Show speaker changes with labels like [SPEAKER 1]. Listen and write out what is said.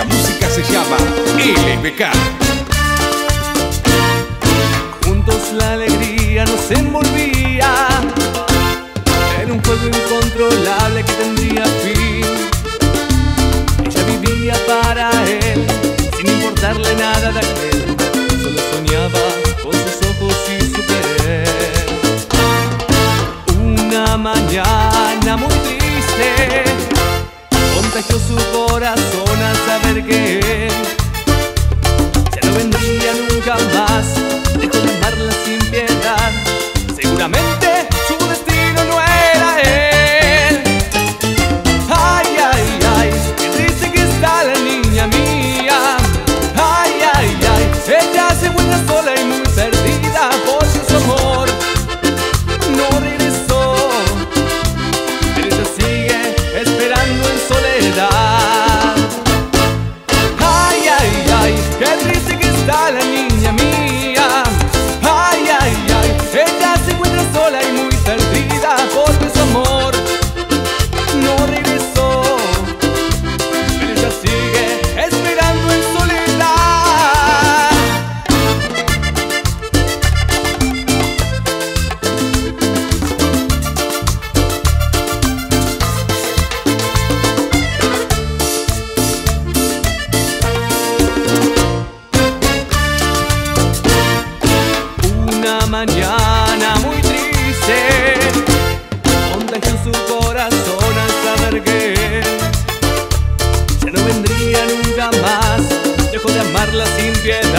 [SPEAKER 1] La música se llama LBK.
[SPEAKER 2] Juntos la alegría nos envolvía, era un pueblo incontrolable que tendría fin. Ella vivía para él, sin importarle nada de aquel, solo soñaba con sus ojos y su querer. Una mañana muy triste, contagió su corazón saber que él ya no vendría nunca más. corazón al saber que ya no vendría nunca más, dejo de amarla sin piedad.